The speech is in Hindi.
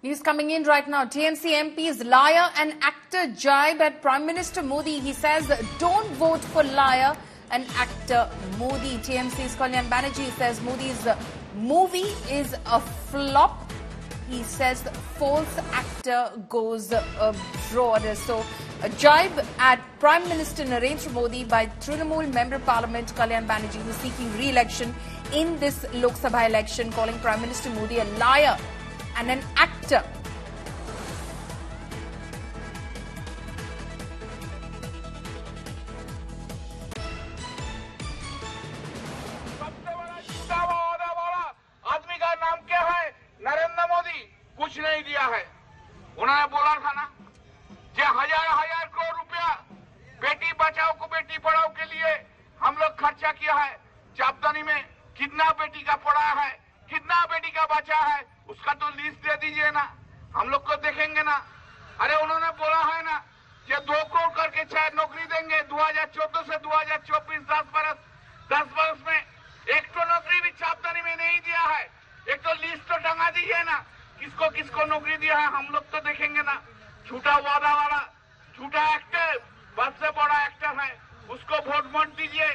News coming in right now. TMC MP's liar and actor jibe at Prime Minister Modi. He says, don't vote for liar and actor Modi. TMC's Kalyan Banerjee says Modi's movie is a flop. He says false actor goes abroad. So, a jibe at Prime Minister Narendra Modi by Trinamool Member Parliament Kalyan Banerjee, who is seeking re-election in this Lok Sabha election, calling Prime Minister Modi a liar and an actor. है? कुछ नहीं दिया है। उन्होंने बोला था ना हज़ार हज़ार करोड़ रुपया बेटी बचाओ को बेटी पढ़ाओ के लिए हम लोग खर्चा किया है। चापदानी में कितना बेटी का पढ़ा है कितना बेटी का बचा है उसका तो लिस्ट दे दीजिए ना। हम लोग को देखेंगे ना। अरे उन्होंने बोला है ना कि दो करोड़ करके चाहे नौकरी देंगे 2014 से 2024 दस बरस दस बरस में एक तो नौकरी भी चापदानी में नहीं दिया है। एक तो लिस्ट तो टंगा दीजिए ना। किसको किसको नौकरी दिया है, हम लोग तो देखेंगे ना। झूठा वादा वाला, झूठा एक्टर बस से बड़ा एक्टर है। उसको वोट मत दीजिए।